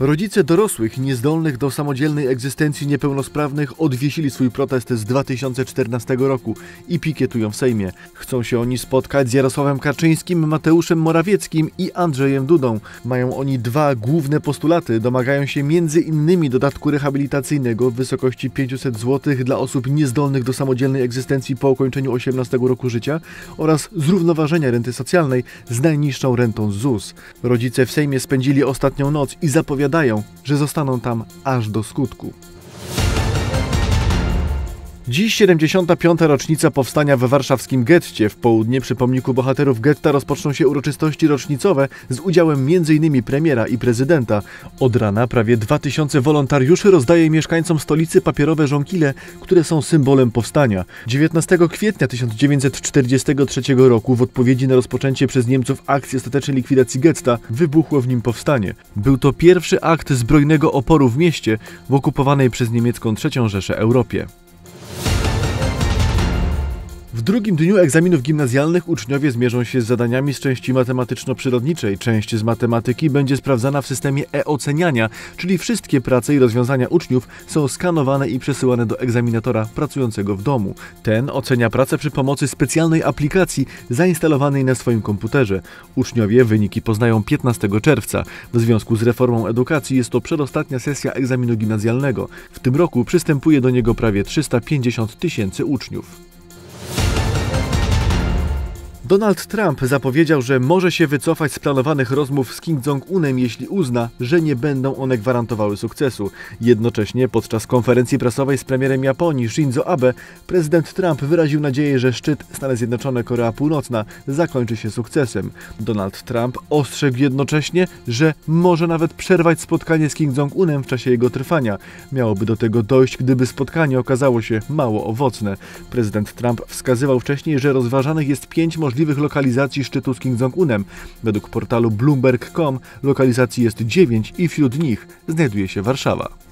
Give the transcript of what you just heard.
Rodzice dorosłych, niezdolnych do samodzielnej egzystencji niepełnosprawnych odwiesili swój protest z 2014 roku i pikietują w Sejmie. Chcą się oni spotkać z Jarosławem Kaczyńskim, Mateuszem Morawieckim i Andrzejem Dudą. Mają oni dwa główne postulaty. Domagają się m.in. dodatku rehabilitacyjnego w wysokości 500 zł dla osób niezdolnych do samodzielnej egzystencji po ukończeniu 18 roku życia oraz zrównoważenia renty socjalnej z najniższą rentą ZUS. Rodzice w Sejmie spędzili ostatnią noc i zapowiadają, że zostaną tam aż do skutku. Dziś 75. rocznica powstania we warszawskim getcie. W południe przy pomniku bohaterów getta rozpoczną się uroczystości rocznicowe z udziałem m.in. premiera i prezydenta. Od rana prawie 2000 wolontariuszy rozdaje mieszkańcom stolicy papierowe żonkile, które są symbolem powstania. 19 kwietnia 1943 roku w odpowiedzi na rozpoczęcie przez Niemców akcji ostatecznej likwidacji getta wybuchło w nim powstanie. Był to pierwszy akt zbrojnego oporu w mieście w okupowanej przez niemiecką III Rzeszę Europie. W drugim dniu egzaminów gimnazjalnych uczniowie zmierzą się z zadaniami z części matematyczno-przyrodniczej. Część z matematyki będzie sprawdzana w systemie e-oceniania, czyli wszystkie prace i rozwiązania uczniów są skanowane i przesyłane do egzaminatora pracującego w domu. Ten ocenia pracę przy pomocy specjalnej aplikacji zainstalowanej na swoim komputerze. Uczniowie wyniki poznają 15 czerwca. W związku z reformą edukacji jest to przedostatnia sesja egzaminu gimnazjalnego. W tym roku przystępuje do niego prawie 350 tysięcy uczniów. Donald Trump zapowiedział, że może się wycofać z planowanych rozmów z Kim Jong-unem, jeśli uzna, że nie będą one gwarantowały sukcesu. Jednocześnie podczas konferencji prasowej z premierem Japonii Shinzo Abe prezydent Trump wyraził nadzieję, że szczyt Stany Zjednoczone Korea Północna zakończy się sukcesem. Donald Trump ostrzegł jednocześnie, że może nawet przerwać spotkanie z Kim Jong-unem w czasie jego trwania. Miałoby do tego dojść, gdyby spotkanie okazało się mało owocne. Prezydent Trump wskazywał wcześniej, że rozważanych jest pięć możliwych możliwych lokalizacji szczytu z Kim Jong-unem. Według portalu Bloomberg.com lokalizacji jest 9 i wśród nich znajduje się Warszawa.